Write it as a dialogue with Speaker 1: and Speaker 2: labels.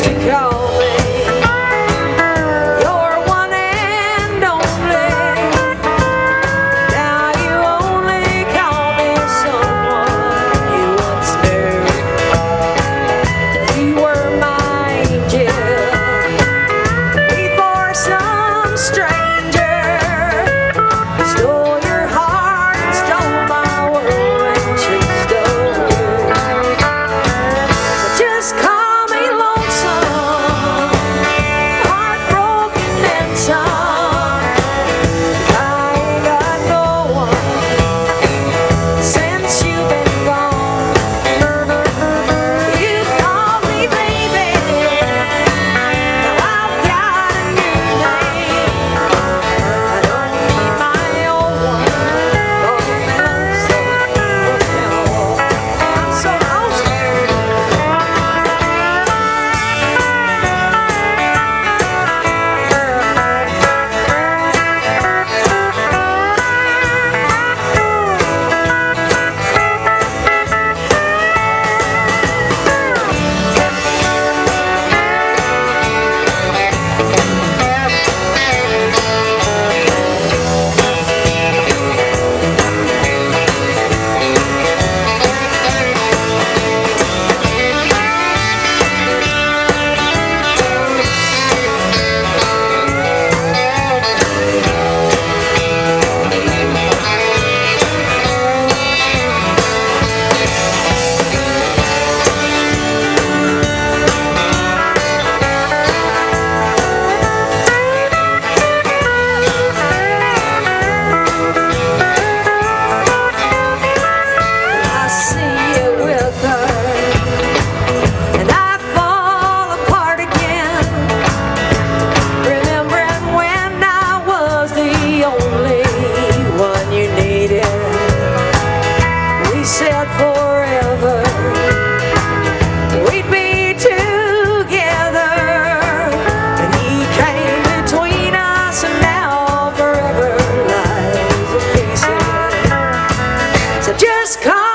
Speaker 1: Stick out. just come.